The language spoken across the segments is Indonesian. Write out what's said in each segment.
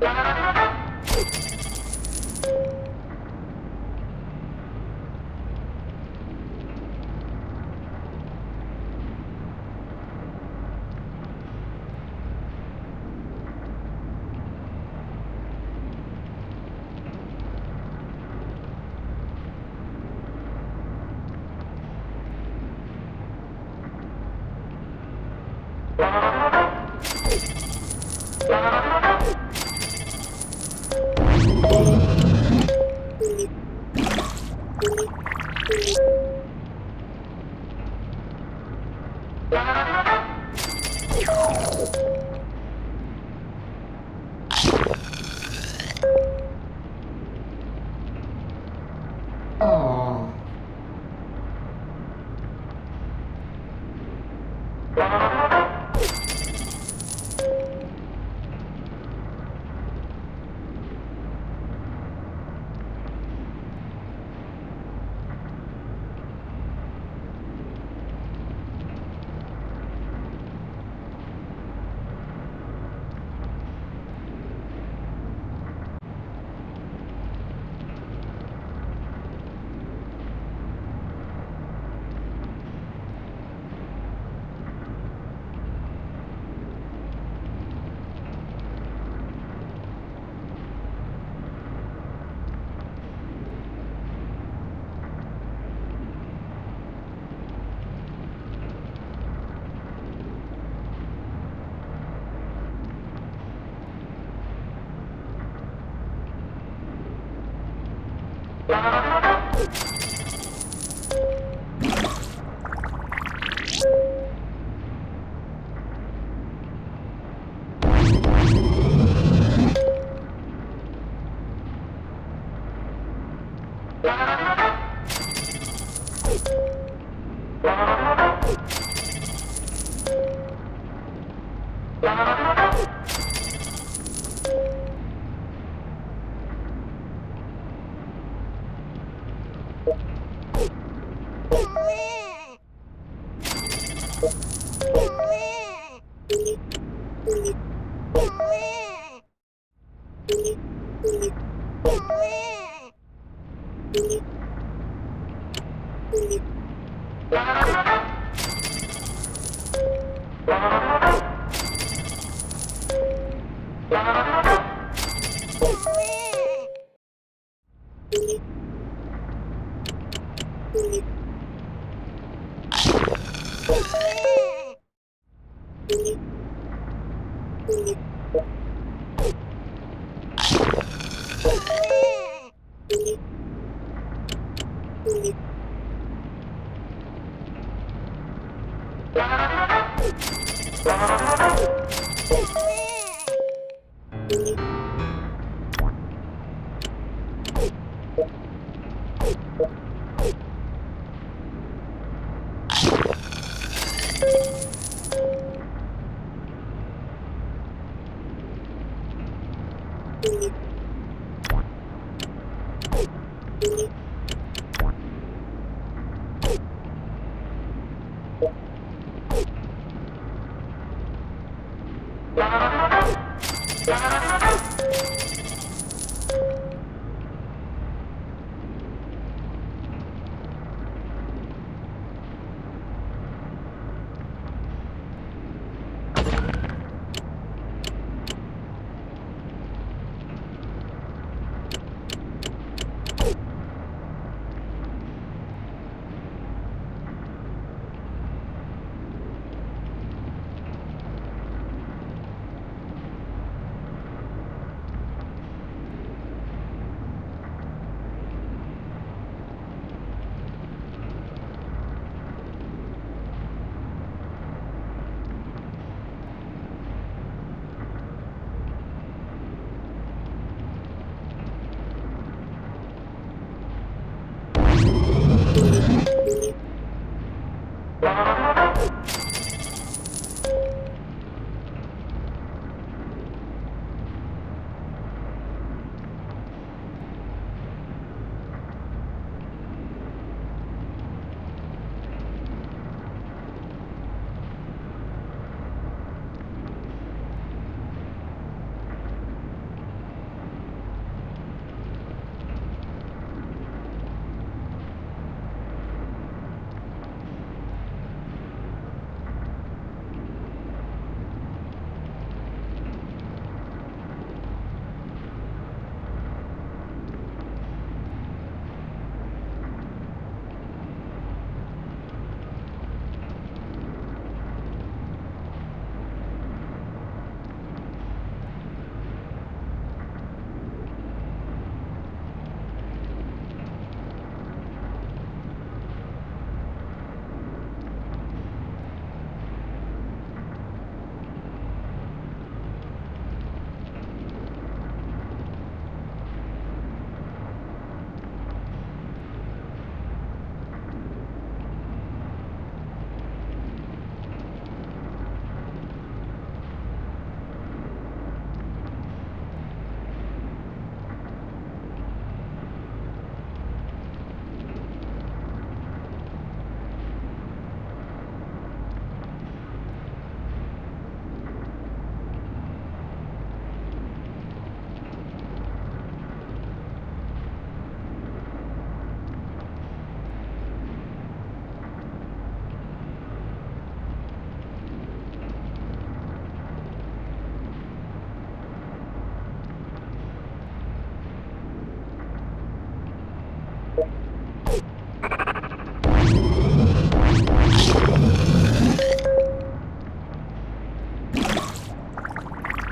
Bye. Thank you. Thank you.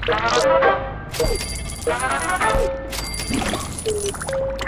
Thank you.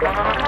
Bye.